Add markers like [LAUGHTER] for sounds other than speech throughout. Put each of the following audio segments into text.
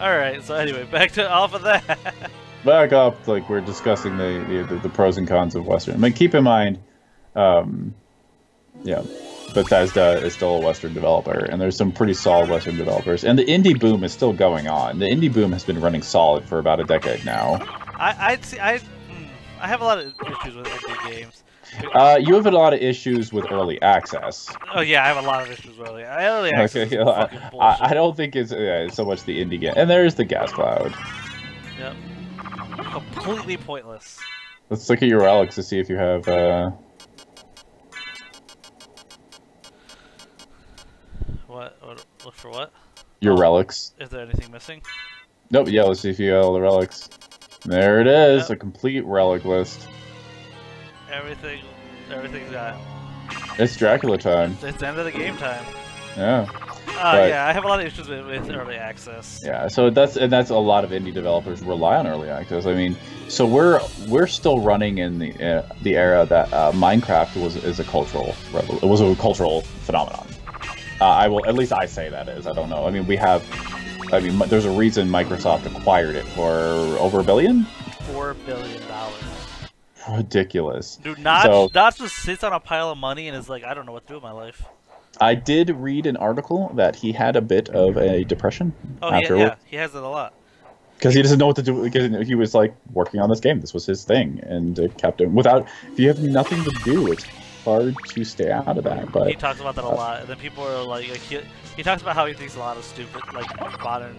All right. So anyway, back to off of that. Back up, like we're discussing the, the the pros and cons of Western. I mean, keep in mind, um, yeah, Bethesda is still a Western developer, and there's some pretty solid Western developers, and the indie boom is still going on. The indie boom has been running solid for about a decade now. I I'd see I mm, I have a lot of issues with indie games. Uh, you have a lot of issues with early access. Oh yeah, I have a lot of issues with early. Early access Okay, I, I. Don't think it's, yeah, it's so much the indie game, and there is the gas cloud. Yep. Completely pointless. Let's look at your relics to see if you have. Uh, What? what look for what? your Oh. relics. Is there anything missing? Nope. Yeah. Let's see if you got all the relics. There it is. Yep. A complete relic list. Everything. Everything's got. It's Dracula time. It's the end of the game time. Yeah. Uh, But- yeah, I have a lot of issues with, with early access. Yeah. So that's and that's a lot of indie developers rely on early access. I mean, so we're we're still running in the uh, the era that uh, Minecraft was is a cultural it was a cultural phenomenon. Uh, I will at least I say that is. I don't know. I mean, we have. I mean, there's a reason Microsoft acquired it for over a billion. Four billion dollars. Ridiculous. Dude, Notch, So- Notch just sits on a pile of money and is like, I don't know what to do with my life. I did read an article that he had a bit of a depression Oh, yeah, afterward yeah, he has it a lot. because he doesn't know what to do. Because he was like working on this game. This was his thing, and it kept him without. If you have nothing to do, it's hard to stay out of that. But he talks about that a lot, and then people are like, like he, he talks about how he thinks a lot of stupid, like modern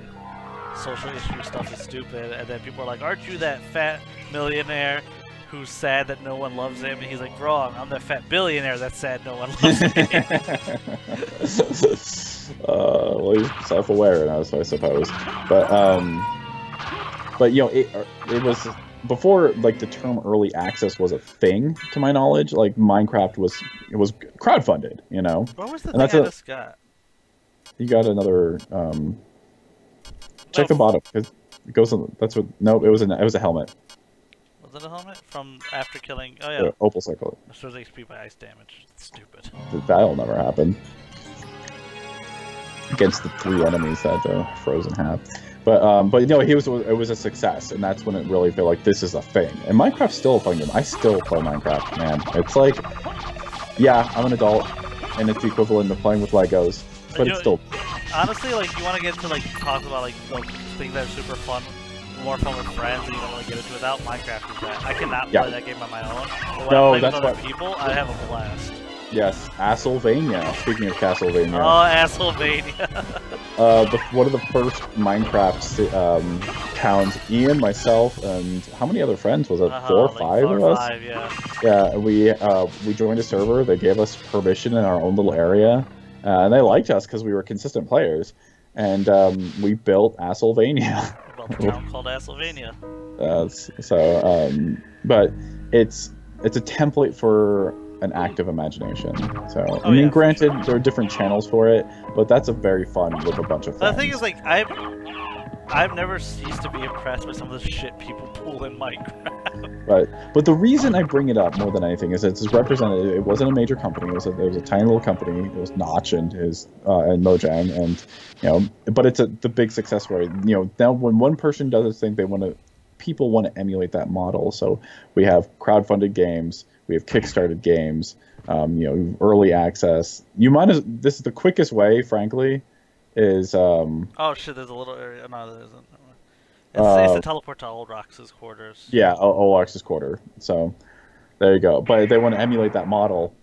social issue stuff is stupid, and then people are like, "Aren't you that fat millionaire who's sad that no one loves him?" And he's like, "Wrong, I'm the fat billionaire that's sad no one loves me." [LAUGHS] uh, well, he's self-aware now, so I suppose. But um, but you know, it it was before like the term early access was a thing, to my knowledge. Like Minecraft was it was crowdfunded. You know, what was the And thing that's I a- just got? you got another um. Check the bottom because it goes on. That's what. No, it was an it was a helmet. Was it a helmet from after killing? Oh yeah, Uh, opal circle. restores HP by ice damage. Stupid. That'll never happen. Against the three enemies that uh, froze in half. But um, but you know, he was it was a success, and that's when it really felt like this is a thing. And Minecraft's still a fun game. I still play Minecraft, man. It's like, yeah, I'm an adult, and it's equivalent to playing with Legos, but You it's know- still Honestly, like you want to get into like talk about like the things that are super fun, more fun with friends, and you don't really get into without Minecraft. Is that I cannot Yeah. play that game on my own. But when No, I play that's with other what- people, I have a blast. yes, Castlevania. Speaking of Castlevania, Oh, Assylvania. [LAUGHS] uh, the, one of the first Minecraft um, towns, Ian, myself, and how many other friends was it? Uh-huh, Four or like five four of us. Five, yeah. Yeah, we uh, we joined a server. They gave us permission in our own little area, uh, and they liked us because we were consistent players. And um, we built Assylvania. [LAUGHS] Town called Assylvania. uh, so, um, but it's it's a template for an active imagination. So, I Oh, mean, yeah, granted, sure. there are different channels for it, but that's a very fun with a bunch of The thing is, like, I've I've never ceased to be impressed by some of the shit people pull in Minecraft. Right. But the reason I bring it up more than anything is it's represented. It wasn't a major company. It was a, it was a tiny little company. It was Notch and his uh, and Mojang, and you know, but it's a the big success story. You know, now when one person does this thing, they want to people want to emulate that model. So we have crowdfunded games, we have kickstarted games, um, you know, early access. You might as this is the quickest way, frankly, is um, Oh shit, there's a little area. No, there isn't. It's, Uh, it's a teleport to Olrox's quarters. Yeah, O- Olax's quarter. So there you go. But they want to emulate that model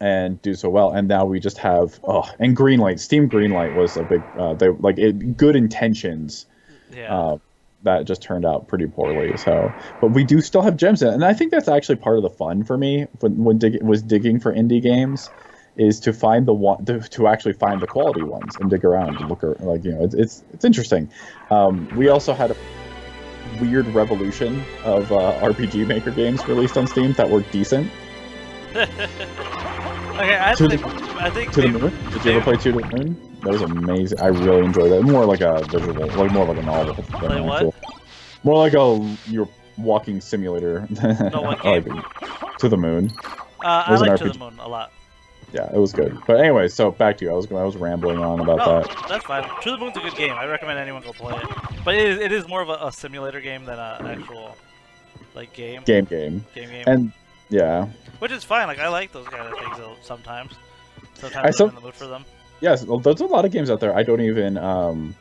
and do so well. And now we just have oh, and Greenlight, Steam Greenlight was a big. Uh, they like it, good intentions. Yeah. Uh, that just turned out pretty poorly. So, but we do still have gems in it, and I think that's actually part of the fun for me when when dig- was digging for indie games, is to find the one to, to actually find the quality ones and dig around and look ar- like you know it's it's, it's interesting. Um, we also had a weird revolution of uh, RPG Maker games released on Steam that were decent. [LAUGHS] okay, I to think the- I think To the Moon. Did you ever play To the Moon? That was amazing. I really enjoyed that. More like a visual, like more like a novel. than Play an what? actual- More like a your walking simulator. [LAUGHS] No, like? To the Moon. Uh, I like To the Moon a lot. Yeah, it was good. But anyway, so back to you. I was I was rambling on about No, that. that's fine. To the Moon's a good game. I recommend anyone go play it. But it is, it is more of a, a simulator game than a, an actual like game. Game, game, Game game. and yeah, Which is fine. Like I like those kind of things though, sometimes. I Sometimes I'm in the mood for them. yes. well, There's a lot of games out there. I don't even um,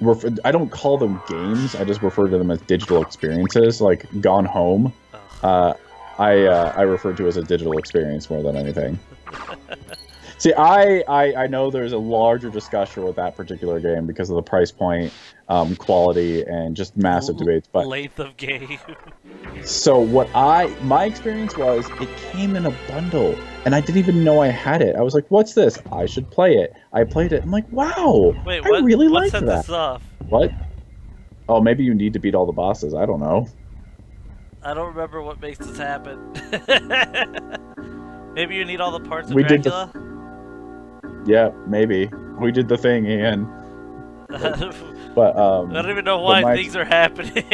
refer, I don't call them games. I just refer to them as digital experiences. Like Gone Home, Ugh. uh, I uh, I refer to as a digital experience more than anything. [LAUGHS] See, I, I I know there's a larger discussion with that particular game because of the price point, um, quality, and just massive debates. But length of game. [LAUGHS] So what I my experience was it came in a bundle and I didn't even know I had it. I was like, "What's this? I should play it." I played it. I'm like, "Wow, Wait, I what? really what like that." What? Oh, maybe you need to beat all the bosses. I don't know. I don't remember what makes this happen. [LAUGHS] Maybe you need all the parts of We did the- Dracula. Yeah, maybe we did the thing, Ian. [LAUGHS] But um, I don't even know why my- things are happening.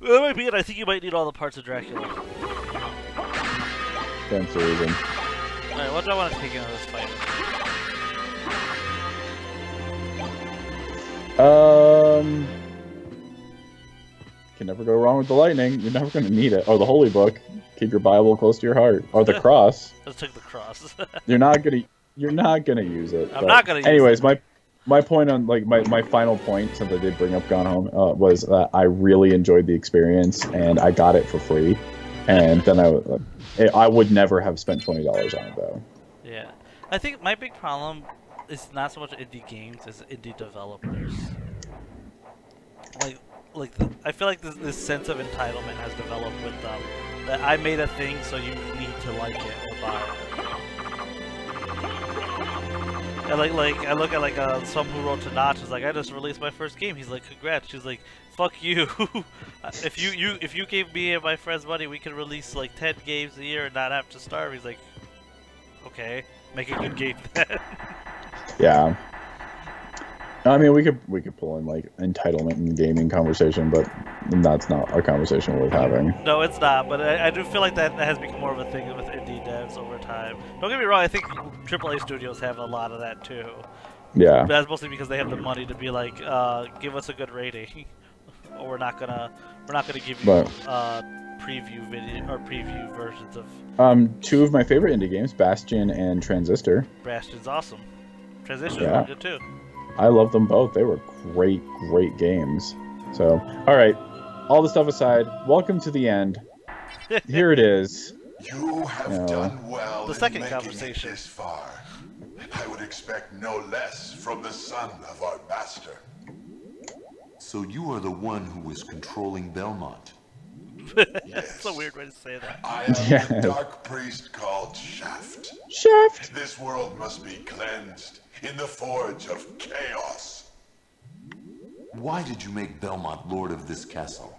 that might be it. I think you might need all the parts of Dracula. That's the reason. Alright, what do I want to take into this fight? Um, can never go wrong with the lightning. You're never going to need it. Or the holy book. Keep your Bible close to your heart. Or the [LAUGHS] cross. Let's take the cross. [LAUGHS] You're not gonna. You're not gonna use it. I'm not gonna use Anyways, my my point on like my, my final point since I did bring up Gone Home uh, was that I really enjoyed the experience and I got it for free, and then I I would never have spent twenty dollars on it though. yeah. I think my big problem is not so much indie games as indie developers. Like, like the, I feel like this, this sense of entitlement has developed with them. That I made a thing, so you need to like it or buy it. I like, like, I look at like uh, some who wrote to Notch is like, I just released my first game. He's like, congrats. She's like, fuck you. [LAUGHS] if you, you, if you gave me and my friends money, we could release like ten games a year and not have to starve. He's like, okay, make a good game then. [LAUGHS] Yeah. I mean, we could we could pull in like entitlement and gaming conversation, but that's not a conversation worth having. no, it's not. But I, I do feel like that, that has become more of a thing with indie devs over time. Don't get me wrong. I think AAA studios have a lot of that too. Yeah. But that's mostly because they have the money to be like, uh, give us a good rating, [LAUGHS] or we're not gonna, we're not gonna give you But- uh, preview video or preview versions of Um, two of my favorite indie games, Bastion and Transistor. Bastion's awesome. Transistor Yeah. is good too. I love them both. They were great, great games. So, all right, all the stuff aside, welcome to the end. Here it is. [LAUGHS] You have No. done well The in second making conversation. it this far. I would expect no less from the son of our master. So you are the one who was controlling Belmont. [LAUGHS] That's a weird way to say that. I am Yeah. the dark priest called Shaft. Shaft. This world must be cleansed in the forge of chaos. Why did you make Belmont lord of this castle?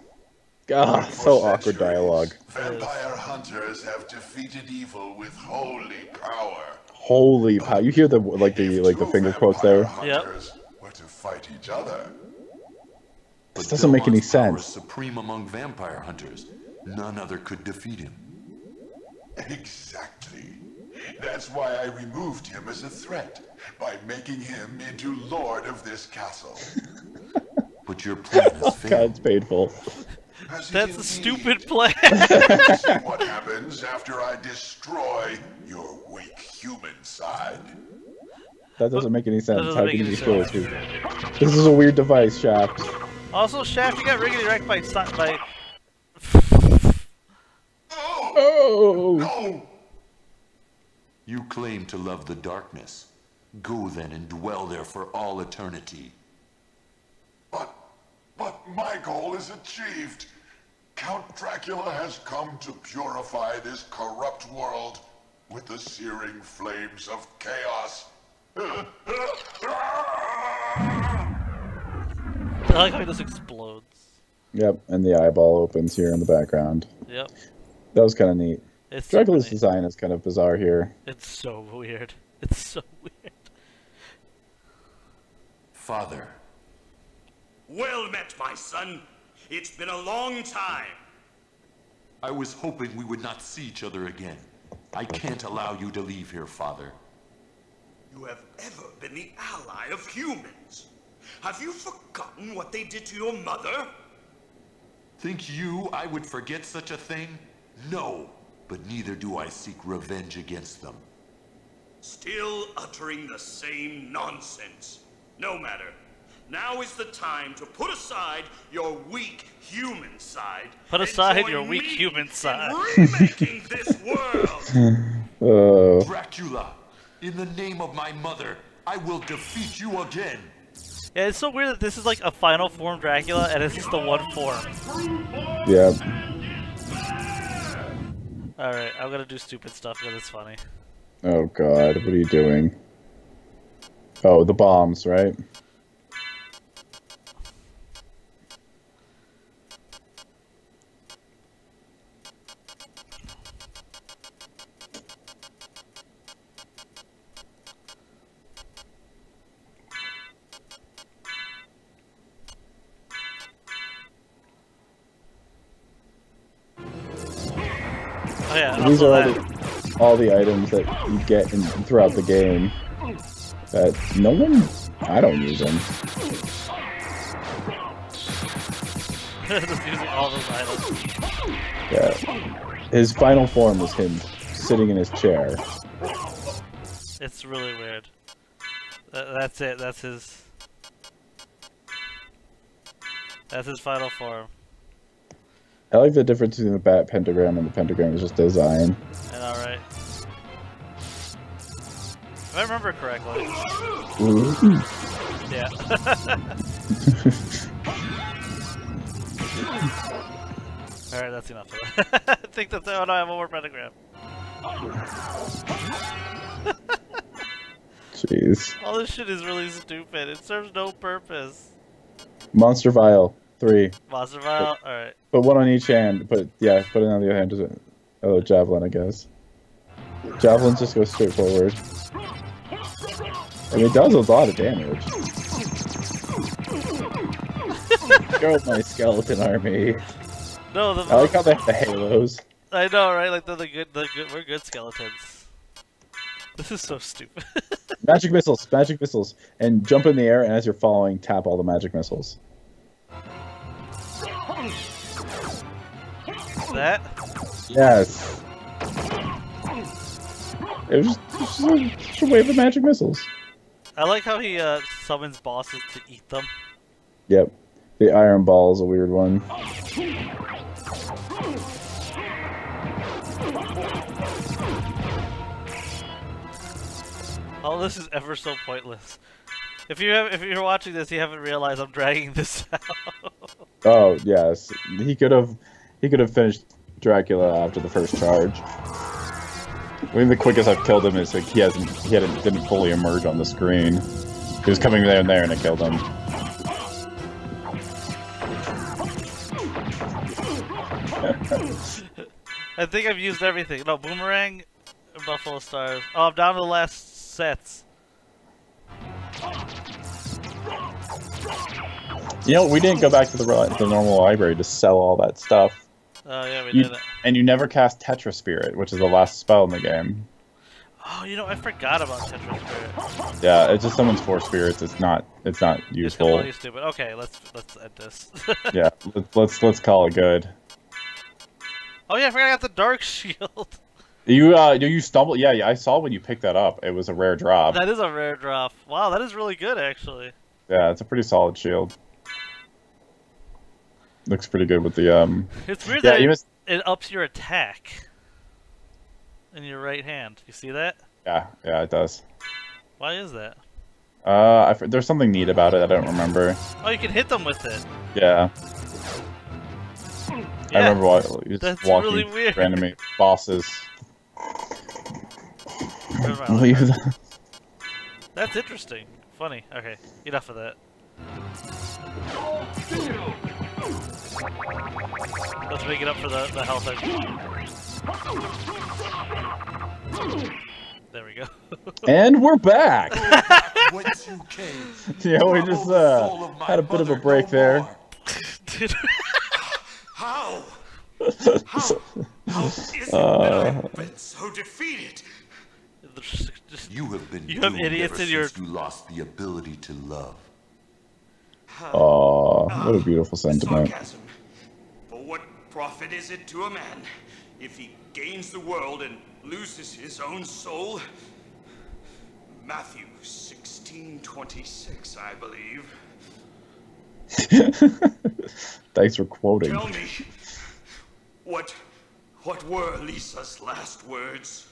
Ah, For so awkward dialogue. Vampire hunters have defeated evil with holy power. Holy power! You hear the like the like the finger quotes there. vampire Yep. hunters Were to fight each other. This But doesn't make any sense. supreme among vampire hunters. None other could defeat him. Exactly. That's why I removed him as a threat by making him into lord of this castle. [LAUGHS] But your plan has God, failed. it's painful. Has it That's a stupid plan. See [LAUGHS] what happens after I destroy your weak human side. That doesn't make any sense. How can you destroy sense. this? This is a weird device, Shaft. also, Shaft, you got riggedy wrecked by Sti- by. Oh! Oh. No! You claim to love the darkness. Go then and dwell there for all eternity. But, but my goal is achieved. Count Dracula has come to purify this corrupt world with the searing flames of chaos. [LAUGHS] I like how he just explodes. Yep, and the eyeball opens here in the background. Yep. That was kind of neat. It's Dracula's funny. design is kind of bizarre here. It's so weird. It's so weird. Father, Well met, my son. It's been a long time. I was hoping we would not see each other again. I can't allow you to leave here, Father. You have ever been the ally of humans. Have you forgotten what they did to your mother? Think you I would forget such a thing? No, but neither do I seek revenge against them. Still uttering the same nonsense. No matter. Now is the time to put aside your weak human side. Put aside your weak human side. remaking this world. Oh, [LAUGHS] Dracula, in the name of my mother, I will defeat you again. Yeah, it's so weird that this is like a final form Dracula, and it's just the one form. yeah. Alright, I'm gonna do stupid stuff because it's funny. Oh god, what are you doing? Oh, the bombs, right? All the items that you get in, throughout the game. That no one, I don't use them. just [LAUGHS] using all those items. Yeah. His final form was him sitting in his chair. It's really weird. Th- that's it. That's his. That's his final form. I like the difference between the bat pentagram and the pentagram is just design. If I remember correctly. Ooh. Yeah. [LAUGHS] Alright, that's enough of [LAUGHS] that. I think that's. Oh no, I have one more pentagram. [LAUGHS] Jeez. All this shit is really stupid. It serves no purpose. Monster vial three. Monster Vial? Alright. Put one on each hand. Put yeah. Put it on the other hand. Just oh, javelin, I guess. Javelins just go straight forward. I mean, it does a lot of damage. [LAUGHS] Go with my skeleton army. No, the. I like how they have the halos. I know, right? Like, they're the good, the good. We're good skeletons. This is so stupid. [LAUGHS] Magic missiles, magic missiles, and jump in the air, and as you're falling, tap all the magic missiles. that? Yes. It was just, a, just a wave of magic missiles. I like how he uh, summons bosses to eat them. Yep. The iron ball is a weird one. All this is ever so pointless. If you have, if you're watching this, you haven't realized I'm dragging [LAUGHS] this out. Oh yes, he could have, he could have finished Dracula after the first charge. I think the quickest I've killed him is like he hasn't, he hadn't, didn't fully emerge on the screen. He was coming there and there, and I killed him. [LAUGHS] I think I've used everything. No, boomerang, buffalo stars. Oh, I'm down to the last sets. You know, we didn't go back to the the normal library to sell all that stuff. Oh yeah, we You, did it. and you never cast Tetra Spirit, which is the last spell in the game. Oh, you know, I forgot about Tetra Spirit. Yeah, it's just someone's four spirits. It's not. It's not It's useful. completely stupid. Okay, let's let's end this. [LAUGHS] yeah, let's, let's let's call it good. oh yeah, I forgot I got the Dark [LAUGHS] Shield. You uh, you you stumbled. Yeah, yeah, I saw when you picked that up. It was a rare drop. that is a rare drop. Wow, that is really good actually. Yeah, it's a pretty solid shield. Looks pretty good with the um. It's weird Yeah, that you it, it ups your attack in your right hand. You see that? Yeah, yeah, it does. Why is that? Uh, I, f- there's something neat about it. I don't remember. Oh, you can hit them with it. Yeah, Yeah. I remember wa- just That's walking really weird. random bosses. Where's my Leave other That's interesting. Funny. Okay, enough of that. Let's make it up for the, the health. I... There we go. [LAUGHS] and we're back. [LAUGHS] Whence you came. [LAUGHS] yeah, we just uh Soul of my had a bit of a break no there. How? How, how is it that Uh. I've been so defeated? Just- You have been You have doomed idiots ever in your- since you lost the ability to love. Aw, what a beautiful sentiment. Sarcasm. For what profit is it to a man if he gains the world and loses his own soul? Matthew 16:26, I believe. [LAUGHS] Thanks for quoting. Tell me, what, what were Lisa's last words?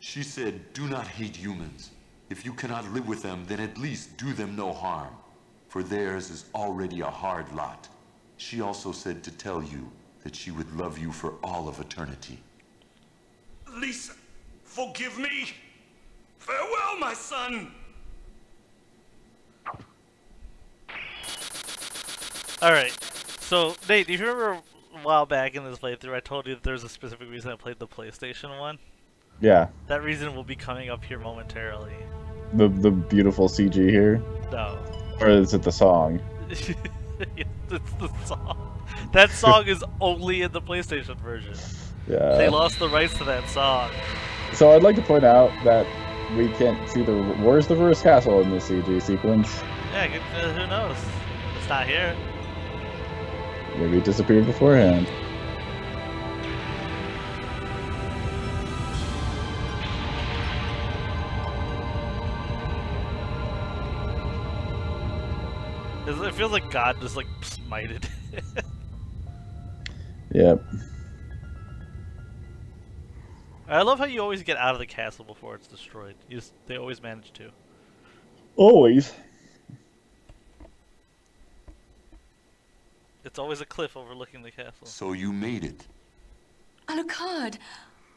She said, Do not hate humans. If you cannot live with them, then at least do them no harm. For theirs is already a hard lot. She also said to tell you that she would love you for all of eternity. Lisa, forgive me. Farewell, my son. Alright, so Nate, do you remember a while back in this playthrough I told you that there's a specific reason I played the PlayStation one? Yeah, That reason will be coming up here momentarily. the the beautiful CG here, No. or is it the song? [LAUGHS] [LAUGHS] it's the song. That song is only in the PlayStation version. Yeah. They lost the rights to that song. So I'd like to point out that we can't see the where's the reverse castle in the CG sequence. Yeah, uh, who knows? It's not here. Maybe it disappeared beforehand. It feels like God just like smited. [LAUGHS] Yep. I love how you always get out of the castle before it's destroyed. You just, they always manage to. Always. It's always a cliff overlooking the castle. So you made it. Alucard,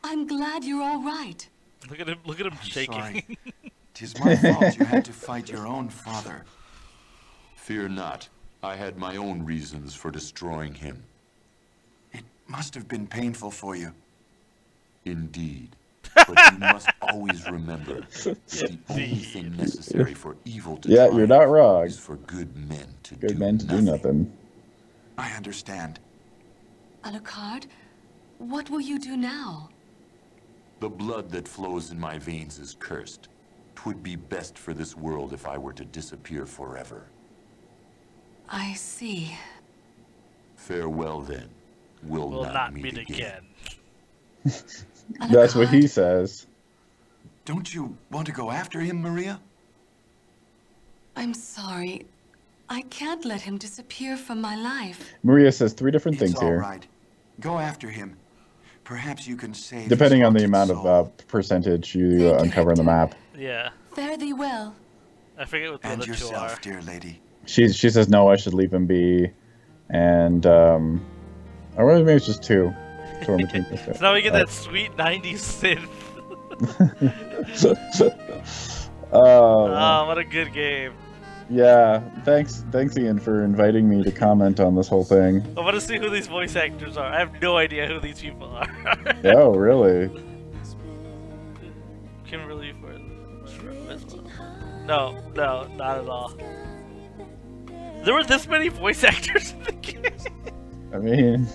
I'm glad you're all right. Look at him! Look at him shaking. sorry. [LAUGHS] Tis my fault you had to fight your own father. Fear not. I had my own reasons for destroying him. It must have been painful for you. Indeed. But you must [LAUGHS] always remember that the only thing necessary for evil to Yeah, you're not triumph wrong. is for good men to Good do men to do nothing. nothing. I understand. Alucard, what will you do now? The blood that flows in my veins is cursed. Twould be best for this world if I were to disappear forever. I see. Farewell then. We'll, Will not, not meet, meet again. again. [LAUGHS] That's what he says. Don't you want to go after him, Maria? I'm sorry. I can't let him disappear from my life. Maria says three different It's things all here, right. Go after him. Perhaps you can save. depending on the haunted amount of uh, percentage you uh, uncover in the map. Yeah, Fare thee well. I forget what the And other two are. yourself, dear lady. She she says no, I should leave him be, and um, or maybe it's just two. [LAUGHS] So now we get that sweet '90s synth. [LAUGHS] uh, Oh, what a good game! yeah, thanks thanks Ian for inviting me to comment on this whole thing. I want to see who these voice actors are. I have no idea who these people are. [LAUGHS] Oh, really? Kimberly for No, no, not at all. There were this many voice actors in the game. I mean,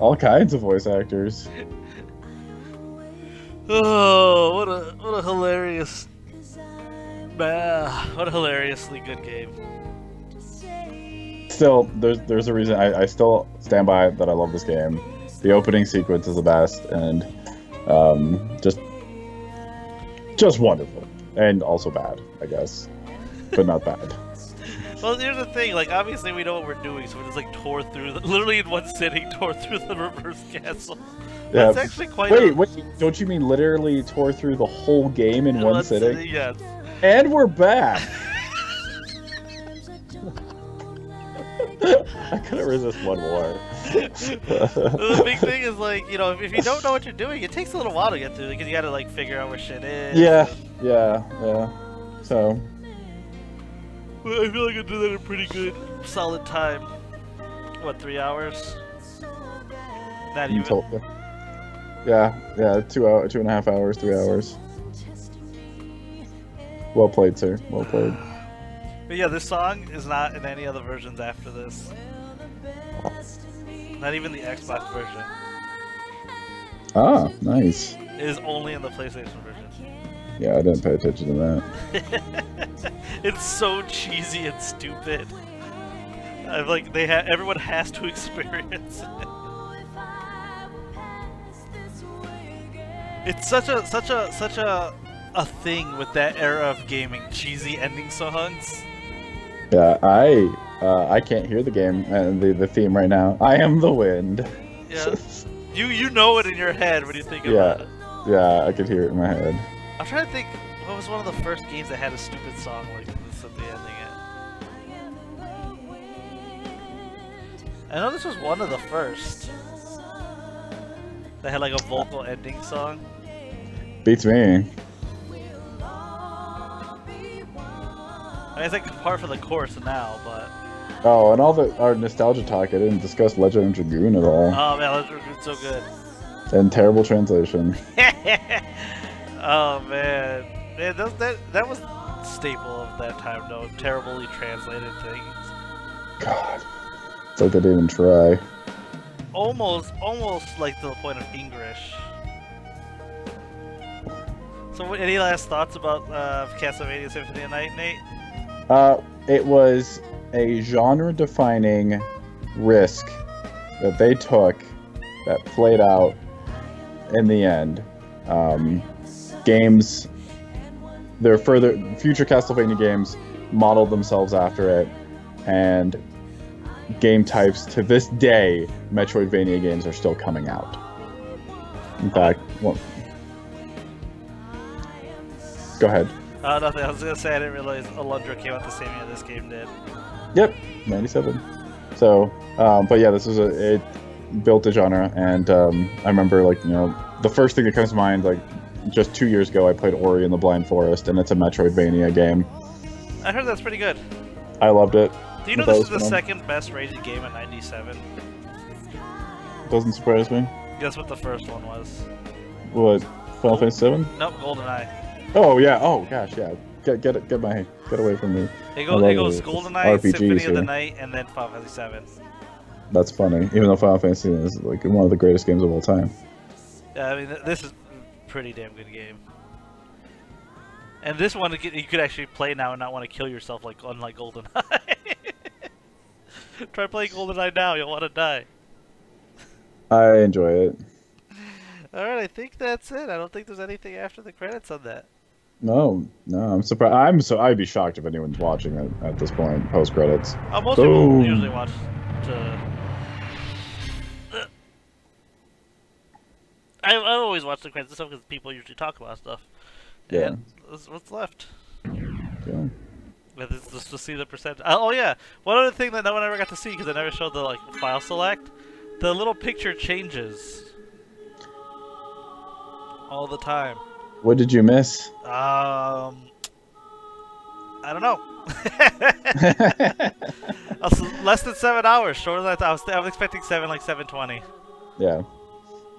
all kinds of voice actors. Oh, what a what a hilarious, ah, what a hilariously good game. Still, there's there's a reason I, I still stand by that I love this game. The opening sequence is the best, and um, just just wonderful, and also bad, I guess, but not bad. Well, here's the thing. Like, obviously, we know what we're doing, so we just like tore through, the, [LAUGHS] literally in one sitting, tore through the reverse castle. Yeah. That's actually quite. Wait, a, wait, don't you mean literally tore through the whole game in in one uh, sitting? Yes. And we're back. [LAUGHS] [LAUGHS] I couldn't resist one more. the big thing is like, you know, if, if you don't know what you're doing, it takes a little while to get through because you got to like figure out where shit is. yeah, yeah, yeah. So, I feel like I did that in a pretty good, solid time. What, three hours? Not even. told Yeah, yeah, two hour, two and a half hours, three hours. Well played, sir. Well played. But yeah, this song is not in any other versions after this. Not even the Xbox version. Ah, nice. It is only in the PlayStation version. Yeah, I didn't pay attention to that. [LAUGHS] [LAUGHS] it's so cheesy and stupid. i like they have everyone has to [LAUGHS] experience it. It's such a such a such a a thing with that era of gaming, cheesy ending songs. Yeah, I uh, I can't hear the game and the the theme right now. I am the wind. Yeah. you you know it in your head when you think [LAUGHS] Yeah. about it. Yeah, I could hear it in my head. I'm trying to think what was one of the first games that had a stupid song like this at the ending. I know this was one of the first. That had like a vocal ending song. Beats me. I mean, it's like part for the course now, but Oh, and all the our nostalgia talk. I didn't discuss Legend of Dragoon at all. oh man, Legend of Dragoon's so good. And terrible translation. [LAUGHS] oh man, man, that, that that was staple of that time though. Terribly translated things. God, it's like they didn't even try. almost almost like to the point of English. So, any last thoughts about uh, Castlevania Symphony of the Night, Nate? Uh, it was a genre-defining risk that they took that played out in the end. Um, games, their further future Castlevania games modeled themselves after it, and game types to this day, Metroidvania games are still coming out. In fact, well, go ahead. Uh, nothing. I was gonna say I didn't realize Alundra came out the same year this game did. Yep, 97. So, um, but yeah, this is a it built a genre, and um, I remember like you know the first thing that comes to mind like just two years ago I played Ori in the Blind Forest, and it's a Metroidvania game. I heard that's pretty good. I loved it. Do you know this is the fun. second best rated game in '97? Doesn't surprise me. Guess what the first one was? What Final Fantasy Seven? Nope, GoldenEye. Oh yeah. Oh gosh, yeah. Get get it. Get my get away from me. It love it goes. GoldenEye, RPGs Symphony of the. Night, and then Final Fantasy Seven. That's funny. Even though Final Fantasy is like one of the greatest games of all time. Yeah, I mean, this is pretty damn good game. And this one, you could- actually play now and not want to kill yourself, like unlike GoldenEye. [LAUGHS] Try playing GoldenEye now, you'll want to die. I enjoy it. Alright, I think that's it. I don't think there's anything after the credits on that. No, no, I'm surprised. I'm so I'd be shocked if anyone's watching it at this point, post credits. Uh, most people usually watch to... I, I always watch the credits and stuff because people usually talk about stuff. Yeah. And what's- what's left? Yeah. Just to see the percent. Uh, oh yeah, one other thing that no one ever got to see because I never showed the like file select. The little picture changes all the time. What did you miss? Um, I don't know. [LAUGHS] [LAUGHS] Less than seven hours, shorter than I thought. I was, I was expecting seven, like seven twenty. yeah,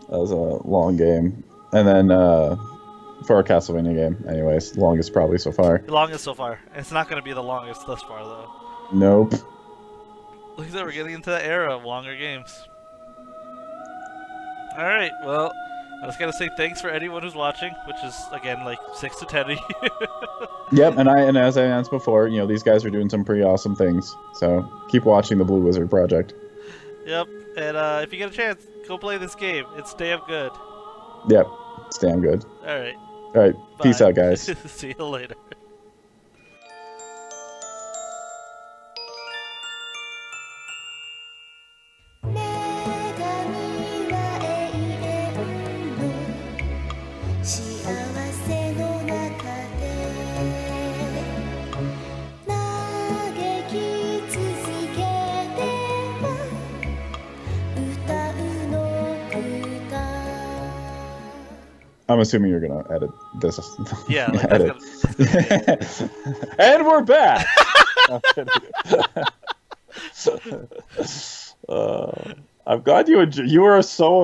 that was a long game. And then uh, for a Castlevania game, anyways, longest probably so far. The longest so far. It's not going to be the longest thus far though. Nope. Look at that, we're getting into the era of longer games. Alright, well, I just gotta say thanks for anyone who's watching, which is, again, like 6 to 10 of [LAUGHS] you. Yep, and I and as I announced before, you know these guys are doing some pretty awesome things. So keep watching the Blue Wizard Project. Yep, and uh, if you get a chance, go play this game. It's damn good. Yep, it's damn good. Alright. All right, peace out, guys. [LAUGHS] See you later. I'm assuming you're gonna edit this. Yeah, like, [LAUGHS] edit. that's [LAUGHS] and we're back. [LAUGHS] Uh, I'm glad you you are so